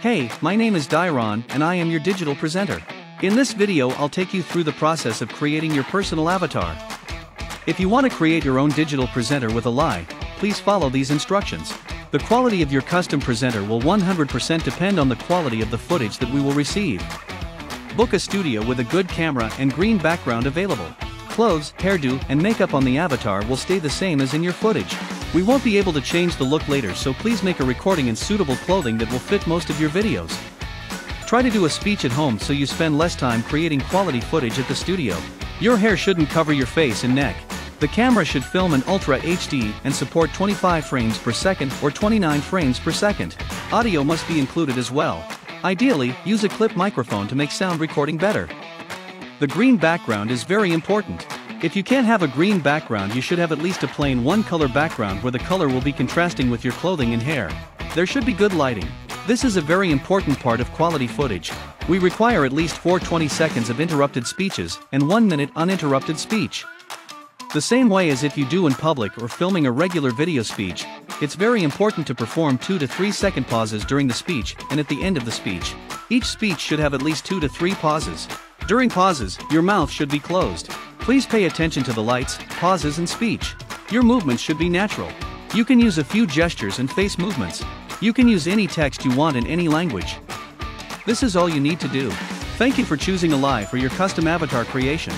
Hey, my name is Dairon and I am your digital presenter. In this video I'll take you through the process of creating your personal avatar. If you want to create your own digital presenter with Elai, please follow these instructions. The quality of your custom presenter will 100% depend on the quality of the footage that we will receive. Book a studio with a good camera and green background available. Clothes, hairdo, and makeup on the avatar will stay the same as in your footage. We won't be able to change the look later so please make a recording in suitable clothing that will fit most of your videos. Try to do a speech at home so you spend less time creating quality footage at the studio. Your hair shouldn't cover your face and neck. The camera should film in Ultra HD and support 25 frames per second or 29 frames per second. Audio must be included as well. Ideally, use a clip microphone to make sound recording better. The green background is very important. If you can't have a green background you should have at least a plain one color background where the color will be contrasting with your clothing and hair. There should be good lighting. This is a very important part of quality footage. We require at least 420 seconds of interrupted speeches and 1 minute uninterrupted speech. The same way as if you do in public or filming a regular video speech, it's very important to perform 2 to 3 second pauses during the speech and at the end of the speech. Each speech should have at least 2 to 3 pauses. During pauses, your mouth should be closed. Please pay attention to the lights, pauses and speech. Your movements should be natural. You can use a few gestures and face movements. You can use any text you want in any language. This is all you need to do. Thank you for choosing Elai for your custom avatar creation.